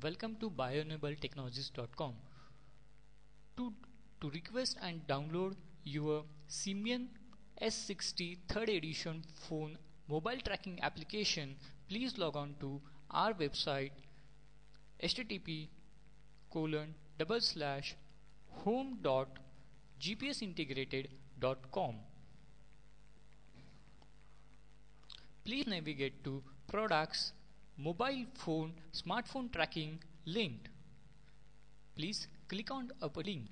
Welcome to bioenabletechnologies.com. To, to request and download your Symbian S60 3rd edition phone mobile tracking application, please log on to our website http colon double slash home dot gpsintegrated.com. Please navigate to products mobile phone smartphone tracking linked. Please click on upper link.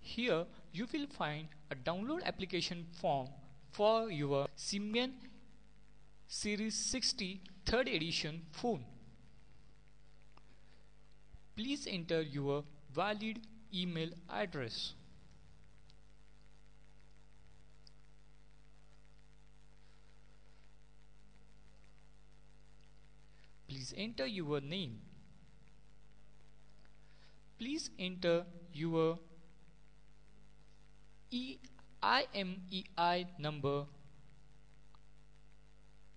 Here you will find a download application form for your Symbian Series 60 3rd edition phone. Please enter your valid email address. Please enter your name. Please enter your IMEI number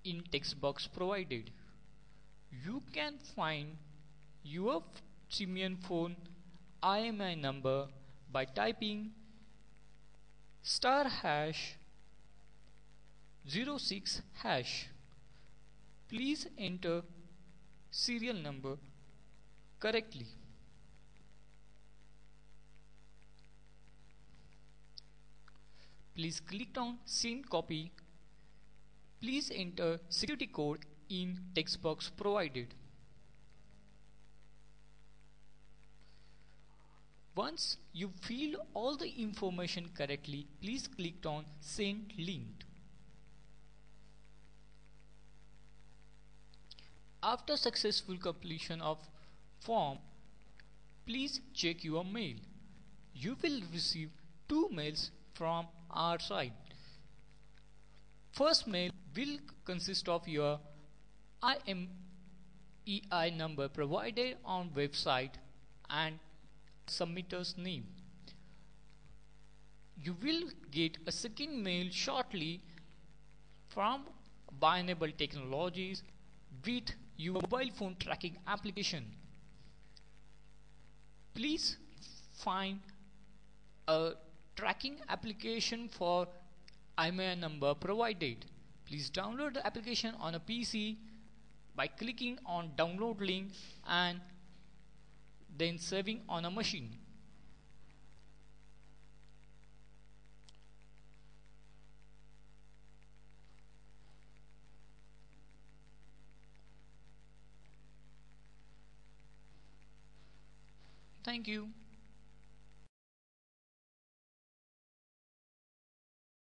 in text box provided. You can find your Symbian phone IMEI number by typing star hash 06 hash. Please enter serial number correctly. Please click on send copy. Please enter security code in text box provided. Once you fill all the information correctly, please click on send link. After successful completion of form, please check your mail. You will receive two mails from our side. First mail will consist of your IMEI number provided on website and submitter's name. You will get a second mail shortly from Bioenable Technologies with your mobile phone tracking application. Please find a tracking application for IMEI number provided. Please download the application on a PC by clicking on download link and then saving on a machine. Thank you.